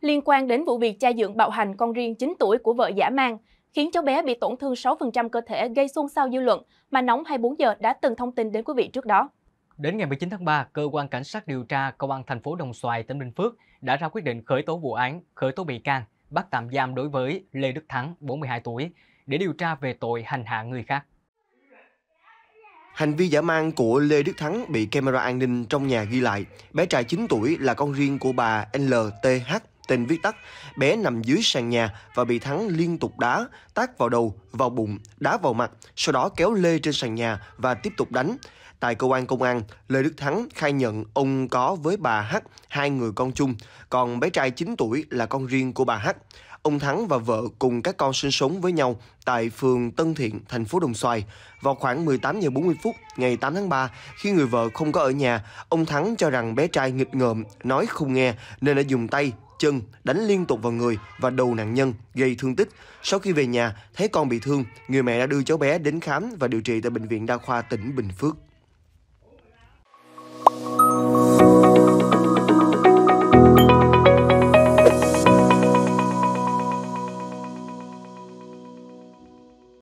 Liên quan đến vụ việc cha dượng bạo hành con riêng 9 tuổi của vợ giả mang, khiến cháu bé bị tổn thương 6% cơ thể gây xôn xao dư luận mà Nóng 24 giờ đã từng thông tin đến quý vị trước đó. Đến ngày 19 tháng 3, cơ quan cảnh sát điều tra công an thành phố Đồng Xoài, tỉnh Bình Phước đã ra quyết định khởi tố vụ án, khởi tố bị can, bắt tạm giam đối với Lê Đức Thắng, 42 tuổi, để điều tra về tội hành hạ người khác. Hành vi giả mang của Lê Đức Thắng bị camera an ninh trong nhà ghi lại. Bé trai 9 tuổi là con riêng của bà LTH, tên viết tắt. Bé nằm dưới sàn nhà và bị Thắng liên tục đá, tác vào đầu, vào bụng, đá vào mặt, sau đó kéo Lê trên sàn nhà và tiếp tục đánh. Tại cơ quan công an, Lê Đức Thắng khai nhận ông có với bà H hai người con chung, còn bé trai 9 tuổi là con riêng của bà H. Ông Thắng và vợ cùng các con sinh sống với nhau tại phường Tân Thiện, thành phố Đồng Xoài. Vào khoảng 18 giờ 40 phút ngày 8 tháng 3, khi người vợ không có ở nhà, ông Thắng cho rằng bé trai nghịch ngợm, nói không nghe nên đã dùng tay, chân đánh liên tục vào người và đầu nạn nhân gây thương tích. Sau khi về nhà, thấy con bị thương, người mẹ đã đưa cháu bé đến khám và điều trị tại bệnh viện đa khoa tỉnh Bình Phước.